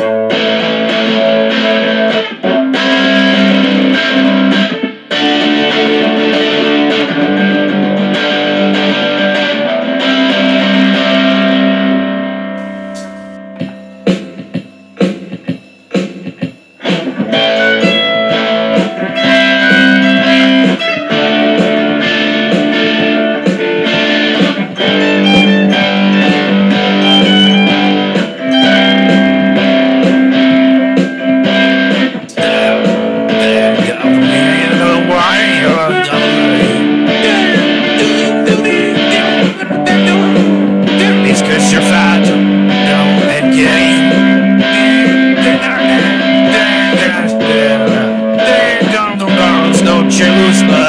Música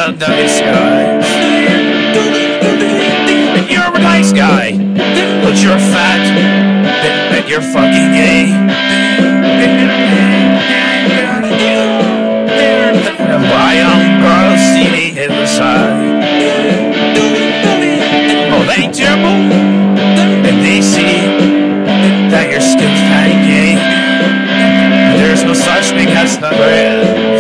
the nice guy. You're a nice guy, but you're fat, and you're fucking gay. Why I'm gross, eating in the side. Oh, they terrible, and they see that your skin's patty gay. There's no such thing as the bread.